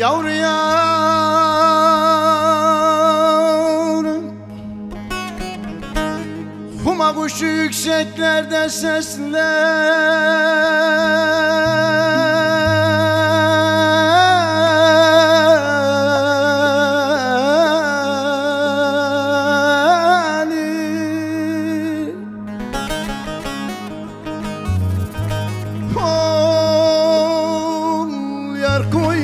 Yavru yavru. Huma kuşu yükseklerde seslenir. Ol yar koynunda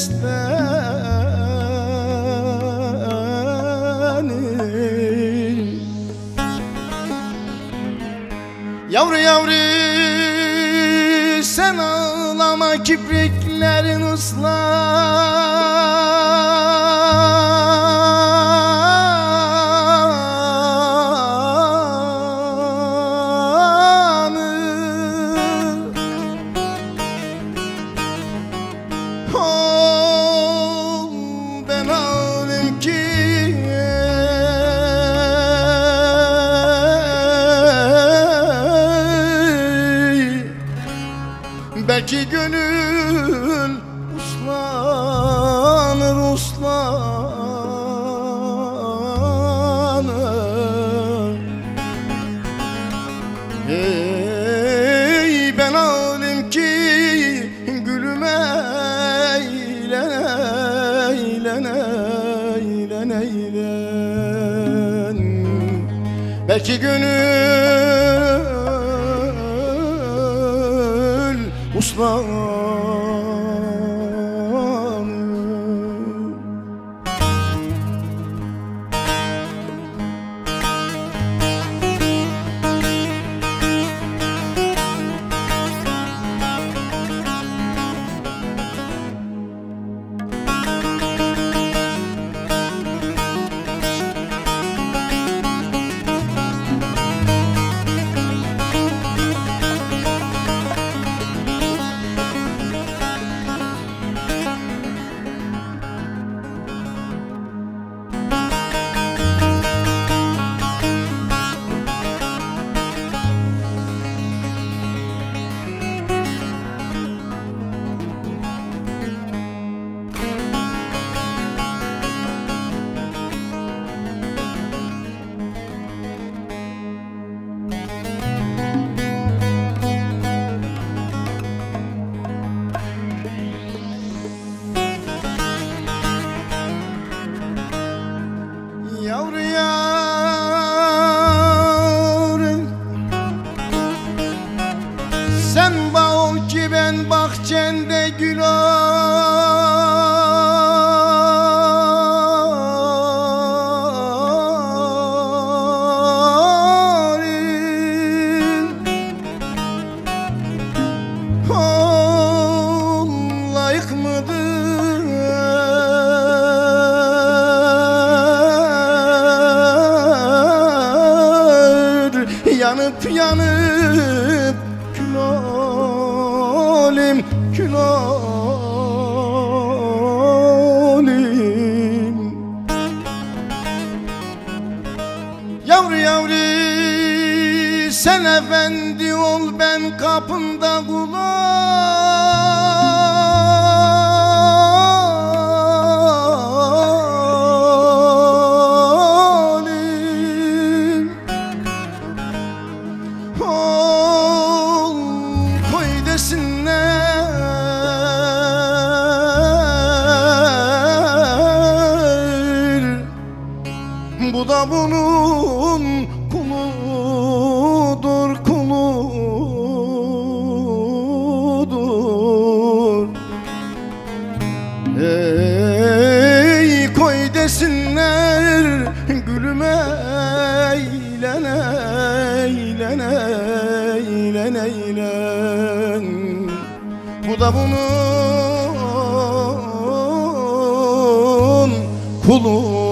beslenir Yavru yavru sen ağlama kipriklerin ıslanır Belki gönül uslanır uslanır. Ey ben ağlayayım ki gülüm eğlen eğlen eğlen eğlen Belki gönül uslanır olayım Kül olayım Yavru yavru sen efendi ol ben kapında kul da bunun kulu